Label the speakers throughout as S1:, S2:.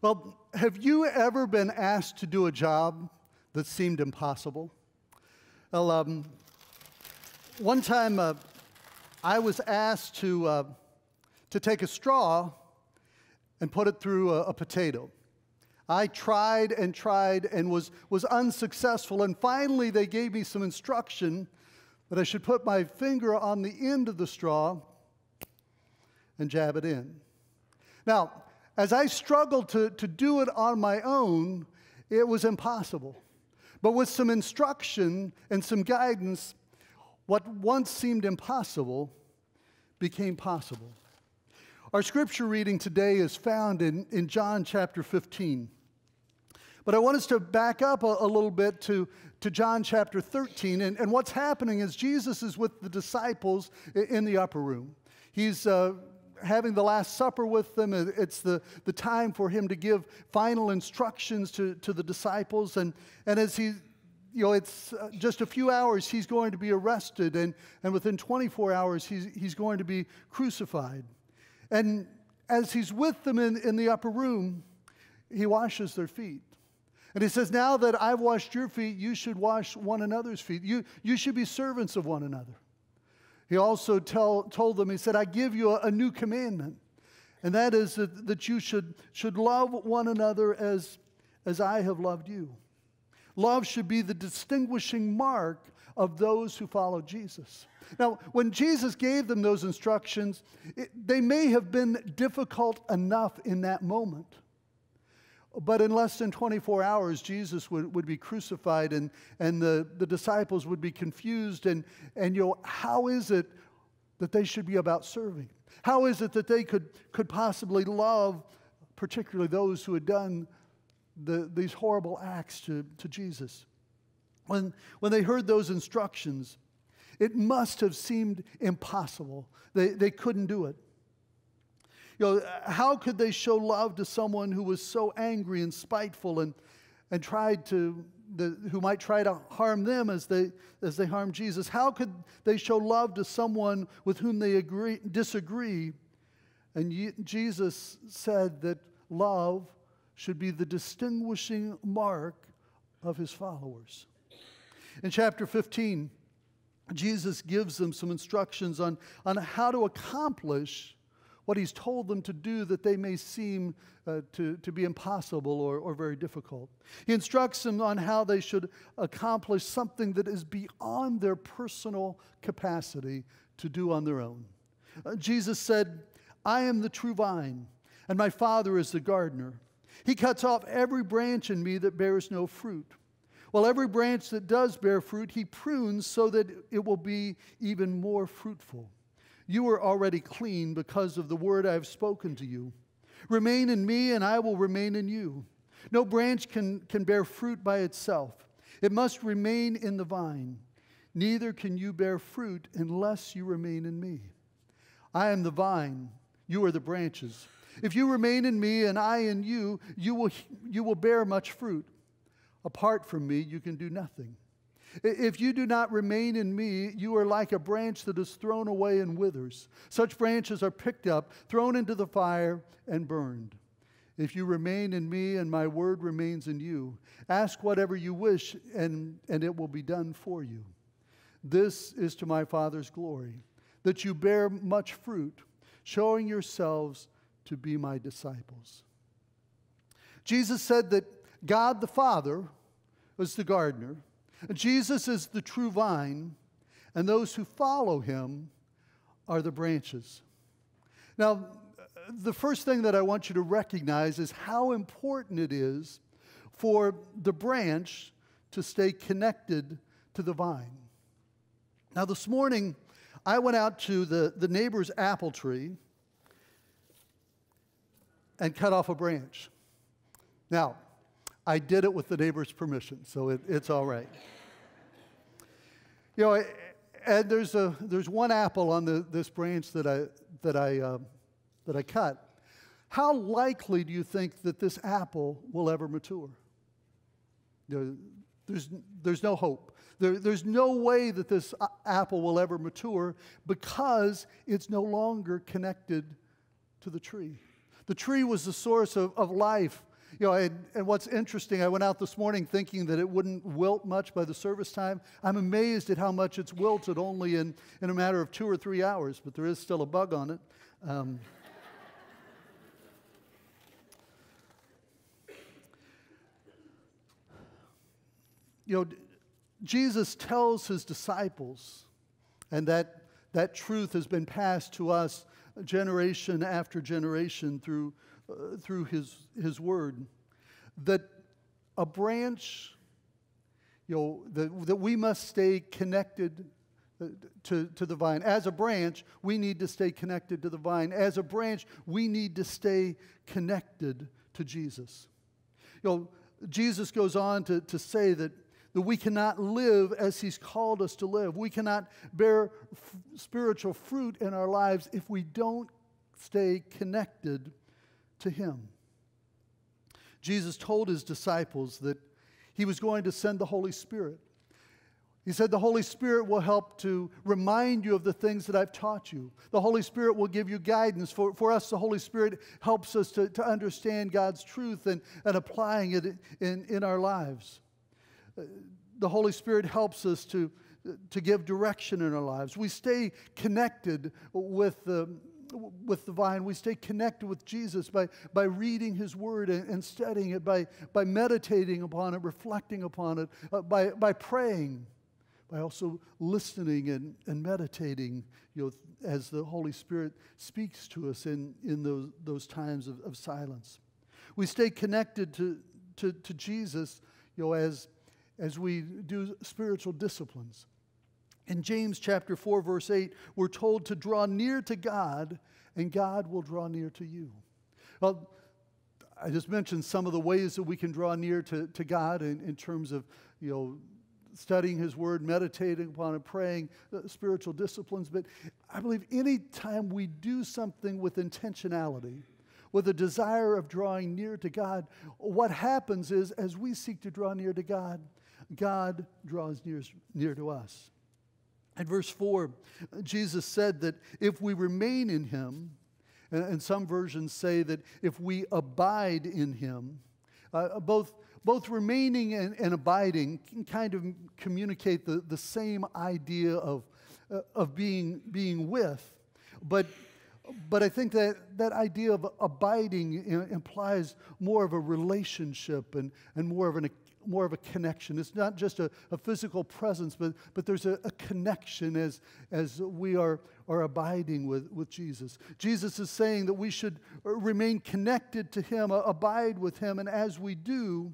S1: Well, have you ever been asked to do a job that seemed impossible? Well, um, one time uh, I was asked to, uh, to take a straw and put it through a, a potato. I tried and tried and was, was unsuccessful, and finally they gave me some instruction that I should put my finger on the end of the straw and jab it in. Now, as I struggled to, to do it on my own, it was impossible. But with some instruction and some guidance, what once seemed impossible became possible. Our scripture reading today is found in, in John chapter 15. But I want us to back up a, a little bit to, to John chapter 13. And, and what's happening is Jesus is with the disciples in the upper room. He's uh, having the Last Supper with them. It's the, the time for him to give final instructions to, to the disciples. And, and as he, you know, it's uh, just a few hours, he's going to be arrested. And, and within 24 hours, he's, he's going to be crucified. And as he's with them in, in the upper room, he washes their feet. And he says, Now that I've washed your feet, you should wash one another's feet. You, you should be servants of one another. He also tell, told them, He said, I give you a, a new commandment, and that is that, that you should, should love one another as, as I have loved you. Love should be the distinguishing mark of those who follow Jesus. Now, when Jesus gave them those instructions, it, they may have been difficult enough in that moment. But in less than 24 hours, Jesus would, would be crucified and, and the, the disciples would be confused. And, and you know, how is it that they should be about serving? How is it that they could, could possibly love, particularly those who had done the, these horrible acts to, to Jesus? When, when they heard those instructions, it must have seemed impossible. They, they couldn't do it. You know, how could they show love to someone who was so angry and spiteful and, and tried to, the, who might try to harm them as they, as they harm Jesus? How could they show love to someone with whom they agree, disagree? And Jesus said that love should be the distinguishing mark of his followers. In chapter 15, Jesus gives them some instructions on, on how to accomplish what he's told them to do that they may seem uh, to, to be impossible or, or very difficult. He instructs them on how they should accomplish something that is beyond their personal capacity to do on their own. Uh, Jesus said, I am the true vine, and my Father is the gardener. He cuts off every branch in me that bears no fruit. While every branch that does bear fruit, he prunes so that it will be even more fruitful. You are already clean because of the word I have spoken to you. Remain in me, and I will remain in you. No branch can, can bear fruit by itself, it must remain in the vine. Neither can you bear fruit unless you remain in me. I am the vine, you are the branches. If you remain in me and I in you, you will, you will bear much fruit. Apart from me, you can do nothing. If you do not remain in me, you are like a branch that is thrown away and withers. Such branches are picked up, thrown into the fire, and burned. If you remain in me and my word remains in you, ask whatever you wish, and, and it will be done for you. This is to my Father's glory, that you bear much fruit, showing yourselves to be my disciples. Jesus said that God the Father was the gardener Jesus is the true vine, and those who follow him are the branches. Now, the first thing that I want you to recognize is how important it is for the branch to stay connected to the vine. Now, this morning, I went out to the, the neighbor's apple tree and cut off a branch. Now, I did it with the neighbor's permission, so it, it's all right. You know, and there's, a, there's one apple on the, this branch that I, that, I, uh, that I cut. How likely do you think that this apple will ever mature? You know, there's, there's no hope. There, there's no way that this apple will ever mature because it's no longer connected to the tree. The tree was the source of, of life You know, and, and what's interesting, I went out this morning thinking that it wouldn't wilt much by the service time. I'm amazed at how much it's wilted only in, in a matter of two or three hours, but there is still a bug on it. Um, you know, Jesus tells his disciples, and that, that truth has been passed to us generation after generation through, uh, through his, his word, that a branch, you know, that, that we must stay connected uh, to, to the vine. As a branch, we need to stay connected to the vine. As a branch, we need to stay connected to Jesus. You know, Jesus goes on to, to say that that we cannot live as He's called us to live. We cannot bear f- spiritual fruit in our lives if we don't stay connected to Him. Jesus told His disciples that He was going to send the Holy Spirit. He said, The Holy Spirit will help to remind you of the things that I've taught you. The Holy Spirit will give you guidance. For, for us, the Holy Spirit helps us to, to understand God's truth and, and applying it in, in our lives uh, the Holy Spirit helps us to, to give direction in our lives. We stay connected with the, with the vine. We stay connected with Jesus by, by reading His Word and, and studying it, by, by meditating upon it, reflecting upon it, uh, by, by praying, by also listening and, and meditating you know, as the Holy Spirit speaks to us in, in those, those times of, of silence. We stay connected to, to, to Jesus you know, as as we do spiritual disciplines. In James chapter 4, verse 8, we're told to draw near to God, and God will draw near to you. Well, I just mentioned some of the ways that we can draw near to, to God in, in terms of, you know, studying His Word, meditating upon it, praying, uh, spiritual disciplines. But I believe anytime we do something with intentionality, with a desire of drawing near to God, what happens is as we seek to draw near to God, God draws near, near to us. In verse 4, Jesus said that if we remain in him, and some versions say that if we abide in him, uh, both, both remaining and, and, abiding can kind of communicate the, the same idea of, uh, of being, being with. But, but I think that that idea of abiding implies more of a relationship and, and more of an more of a connection. It's not just a, a physical presence, but, but there's a, a, connection as, as we are, are abiding with, with Jesus. Jesus is saying that we should remain connected to Him, abide with Him, and as we do,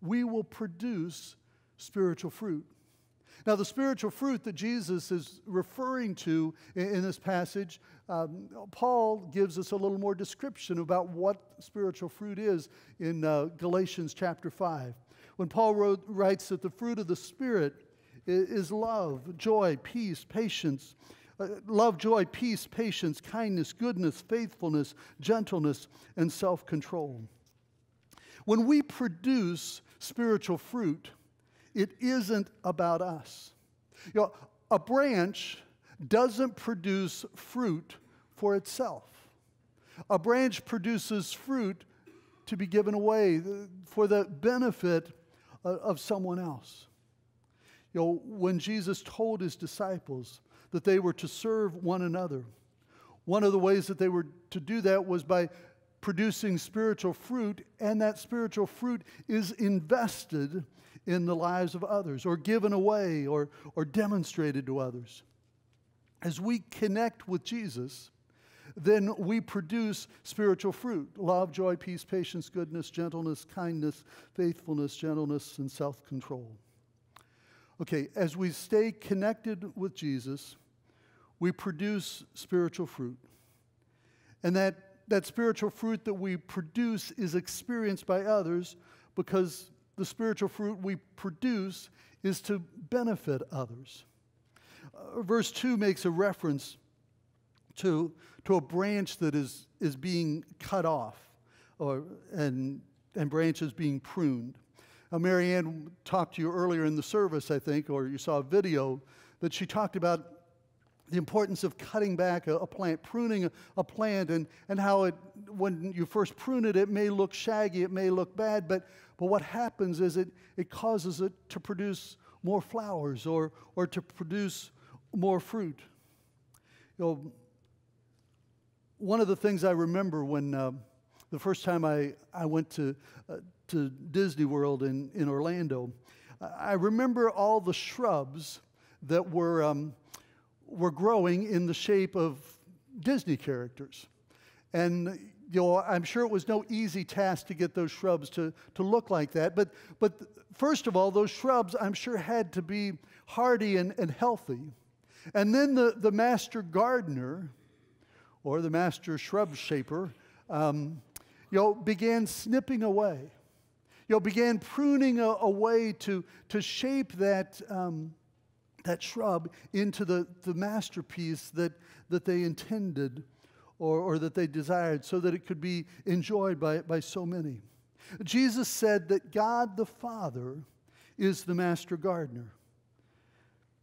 S1: we will produce spiritual fruit. Now, the spiritual fruit that Jesus is referring to in, in this passage, um, Paul gives us a little more description about what spiritual fruit is in uh, Galatians chapter 5 when Paul wrote, writes that the fruit of the Spirit is love, joy, peace, patience. Uh, love, joy, peace, patience, kindness, goodness, faithfulness, gentleness, and self control. When we produce spiritual fruit, it isn't about us. You know, a branch doesn't produce fruit for itself. A branch produces fruit to be given away for the benefit of someone else. You know, when Jesus told his disciples that they were to serve one another, one of the ways that they were to do that was by producing spiritual fruit, and that spiritual fruit is invested in the lives of others, or given away, or, or demonstrated to others. As we connect with Jesus, then we produce spiritual fruit love, joy, peace, patience, goodness, gentleness, kindness, faithfulness, gentleness, and self control. Okay, as we stay connected with Jesus, we produce spiritual fruit. And that, that spiritual fruit that we produce is experienced by others because the spiritual fruit we produce is to benefit others. Uh, verse 2 makes a reference to, to a branch that is, is being cut off or, and, and branches being pruned. Now, Marianne talked to you earlier in the service, I think, or you saw a video that she talked about the importance of cutting back a, a plant, pruning a, a, plant, and, and how it, when you first prune it, it may look shaggy, it may look bad, but, but what happens is it, it causes it to produce more flowers or, or to produce more fruit. You know, one of the things I remember when uh, the first time I, I went to, uh, to Disney World in, in Orlando, I remember all the shrubs that were, um, were growing in the shape of Disney characters. And you know, I'm sure it was no easy task to get those shrubs to, to look like that. But, but first of all, those shrubs, I'm sure, had to be hardy and, and healthy. And then the, the master gardener, or the master shrub shaper, um, you know, began snipping away. You know, began pruning a, a way to, to shape that, um, that shrub into the, the masterpiece that, that they intended or, or that they desired so that it could be enjoyed by, by so many. Jesus said that God the Father is the master gardener.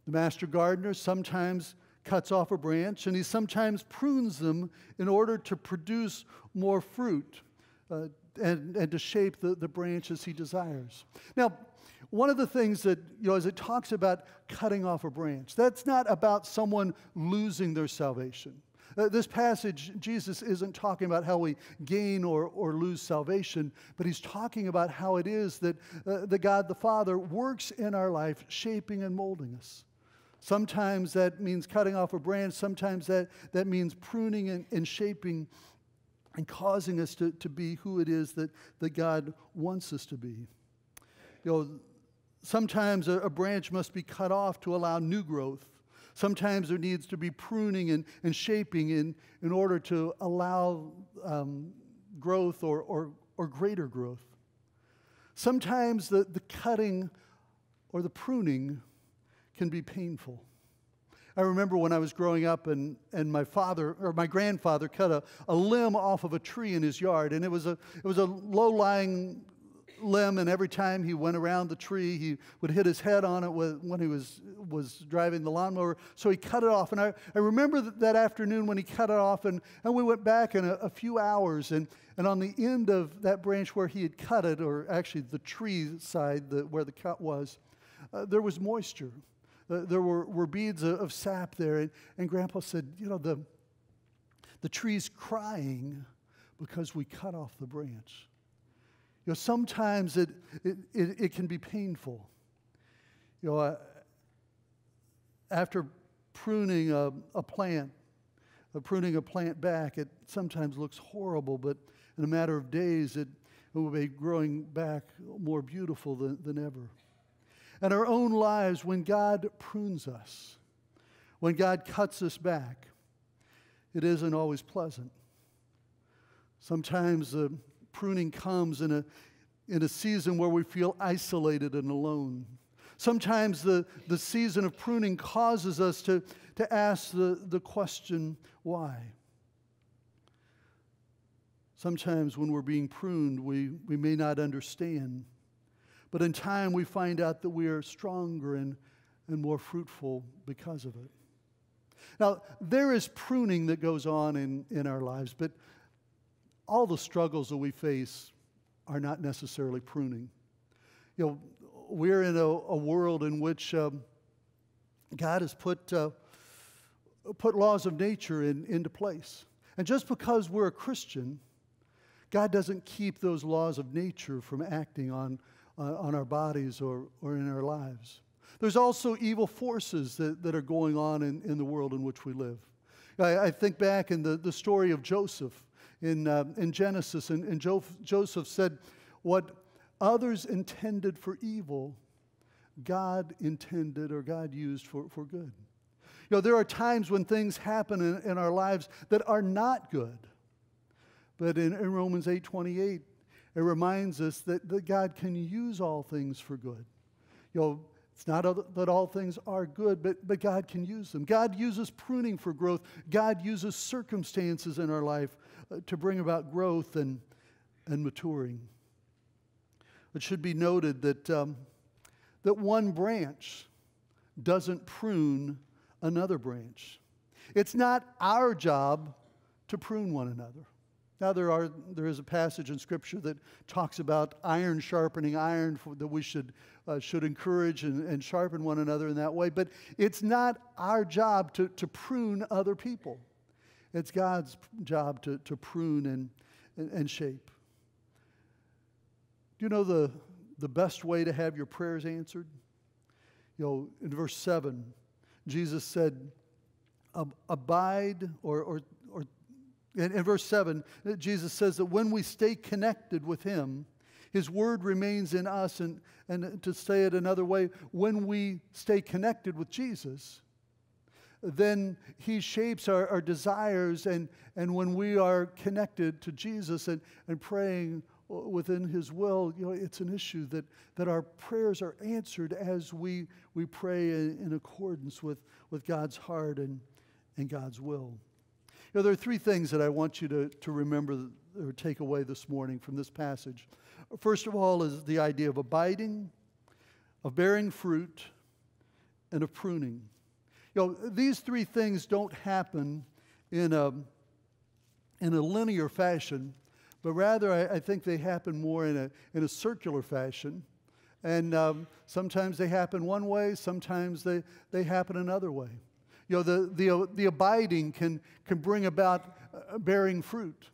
S1: The master gardener sometimes cuts off a branch and he sometimes prunes them in order to produce more fruit uh, and, and to shape the, the branches he desires. Now, one of the things that, you know, as it talks about cutting off a branch, that's not about someone losing their salvation. Uh, this passage, Jesus isn't talking about how we gain or, or lose salvation, but he's talking about how it is that uh, the God the Father works in our life, shaping and molding us. Sometimes that means cutting off a branch, sometimes that, that means pruning and, and shaping and causing us to, to be who it is that, that God wants us to be. You know, sometimes a, a branch must be cut off to allow new growth. Sometimes there needs to be pruning and, and shaping in, in order to allow um, growth or, or, or greater growth. Sometimes the, the cutting or the pruning can be painful. I remember when I was growing up and, and my father or my grandfather cut a, a limb off of a tree in his yard, and it was a, it was a low lying limb, and every time he went around the tree, he would hit his head on it when he was, was driving the lawnmower. So he cut it off. And I, I remember that, afternoon when he cut it off, and, and we went back in a, a few hours, and, and on the end of that branch where he had cut it, or actually the tree side the, where the cut was, uh, there was moisture. Uh, there were, were beads of, sap there. And, and Grandpa said, You know, the, the tree's crying because we cut off the branch. You know, sometimes it, it, it, it can be painful. You know, uh, after pruning a, a plant, uh, pruning a plant back, it sometimes looks horrible, but in a matter of days, it, it will be growing back more beautiful than, than ever. And our own lives, when God prunes us, when God cuts us back, it isn't always pleasant. Sometimes the pruning comes in a, in a season where we feel isolated and alone. Sometimes the, the season of pruning causes us to, to ask the, the question, why? Sometimes when we're being pruned, we, we may not understand. But in time, we find out that we are stronger and, and more fruitful because of it. Now, there is pruning that goes on in, in our lives, but all the struggles that we face are not necessarily pruning. You know, we're in a, a world in which um, God has put, uh, put laws of nature in, into place. And just because we're a Christian, God doesn't keep those laws of nature from acting on, uh, on our bodies or, or in our lives. There's also evil forces that, that are going on in, in the world in which we live. I, I think back in the, the story of Joseph in, uh, in Genesis, and, and jo- Joseph said, What others intended for evil, God intended or God used for, for good. You know, there are times when things happen in, in our lives that are not good. But in, in Romans 8 28, it reminds us that, that God can use all things for good. You know, it's not that all things are good, but, but God can use them. God uses pruning for growth. God uses circumstances in our life uh, to bring about growth and, and maturing. It should be noted that, um, that one branch doesn't prune another branch. It's not our job to prune one another. Now, there, are, there is a passage in Scripture that talks about iron sharpening iron, for, that we should, uh, should encourage and, and sharpen one another in that way. But it's not our job to, to prune other people, it's God's job to, to prune and, and, and shape. Do you know the, the best way to have your prayers answered? You know, in verse 7, Jesus said, Abide or, or in, in verse 7, Jesus says that when we stay connected with Him, His Word remains in us. And, and to say it another way, when we stay connected with Jesus, then He shapes our, our desires. And, and when we are connected to Jesus and, and praying within His will, you know, it's an issue that, that our prayers are answered as we, we pray in, in accordance with, with God's heart and, and God's will know, there are three things that I want you to, to remember or take away this morning from this passage. First of all, is the idea of abiding, of bearing fruit, and of pruning. You know, these three things don't happen in a, in a linear fashion, but rather I, I think they happen more in a, in a circular fashion. And um, sometimes they happen one way, sometimes they, they happen another way. You know, the, the, the abiding can, can bring about uh, bearing fruit.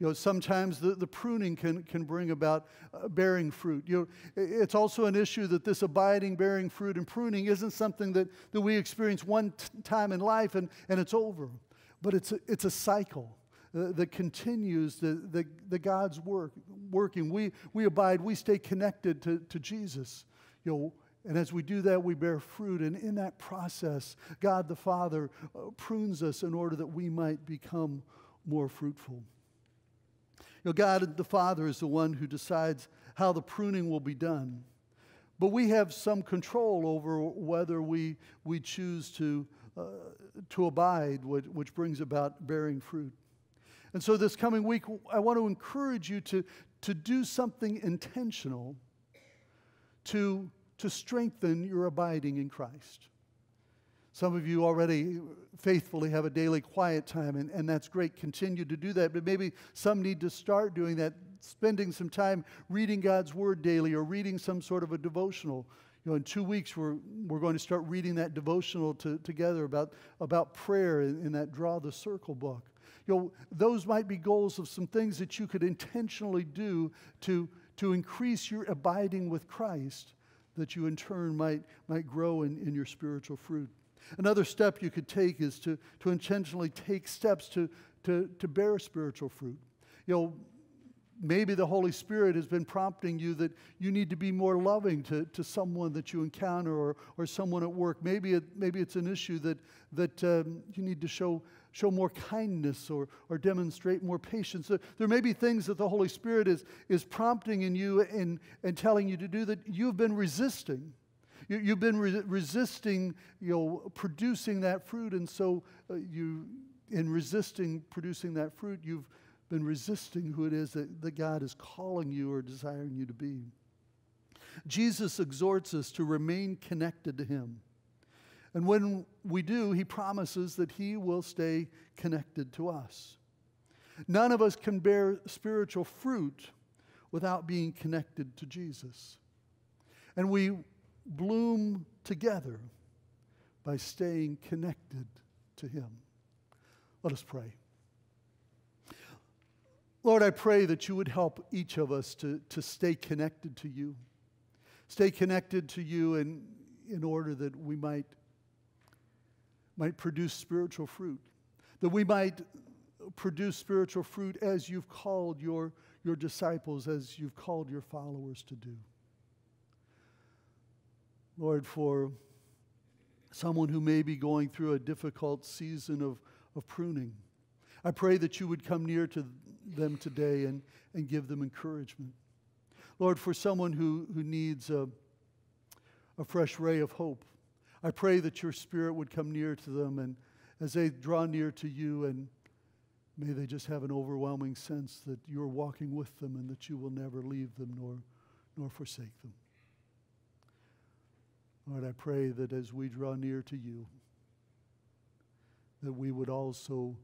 S1: You know, sometimes the, the pruning can, can bring about uh, bearing fruit. You know, it's also an issue that this abiding, bearing fruit, and pruning isn't something that, that we experience one time in life and, and it's over. But it's a, it's a cycle uh, that continues the, the, the God's work, working. We, we abide, we stay connected to, to Jesus. You know, and as we do that, we bear fruit. And in that process, God the Father uh, prunes us in order that we might become more fruitful. You know, God the Father is the one who decides how the pruning will be done. But we have some control over whether we, we choose to, uh, to abide, which, which brings about bearing fruit. And so this coming week, I want to encourage you to, to do something intentional to to strengthen your abiding in Christ. Some of you already faithfully have a daily quiet time, and, and that's great. Continue to do that. But maybe some need to start doing that, spending some time reading God's Word daily or reading some sort of a devotional. You know, in two weeks, we're, we're going to start reading that devotional to, together about, about prayer in, in that Draw the Circle book. You know, those might be goals of some things that you could intentionally do to, to increase your abiding with Christ that you in turn might, might grow in, in your spiritual fruit. Another step you could take is to, to intentionally take steps to, to, to bear spiritual fruit. You know, maybe the Holy Spirit has been prompting you that you need to be more loving to, to someone that you encounter or, or someone at work. Maybe, it, maybe it's an issue that, that um, you need to show show more kindness or, or demonstrate more patience. There, there may be things that the Holy Spirit is, is prompting in you and, and telling you to do that you've been resisting. You, have been re- resisting, you know, producing that fruit, and so uh, you, in resisting producing that fruit, you've been resisting who it is that, that God is calling you or desiring you to be. Jesus exhorts us to remain connected to Him. And when we do, he promises that he will stay connected to us. None of us can bear spiritual fruit without being connected to Jesus. And we bloom together by staying connected to him. Let us pray. Lord, I pray that you would help each of us to, to stay connected to you. Stay connected to you in, in order that we might might produce spiritual fruit, that we might produce spiritual fruit as you've called your, your disciples, as you've called your followers to do. Lord, for someone who may be going through a difficult season of, of pruning, I pray that you would come near to them today and, and give them encouragement. Lord, for someone who, who needs a, a fresh ray of hope, I pray that your spirit would come near to them and as they draw near to you and may they just have an overwhelming sense that you're walking with them and that you will never leave them nor, nor forsake them. Lord, I pray that as we draw near to you, that we would also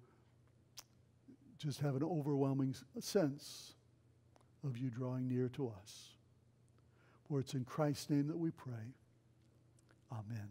S1: just have an overwhelming sense of you drawing near to us. For it's in Christ's name that we pray. Amen.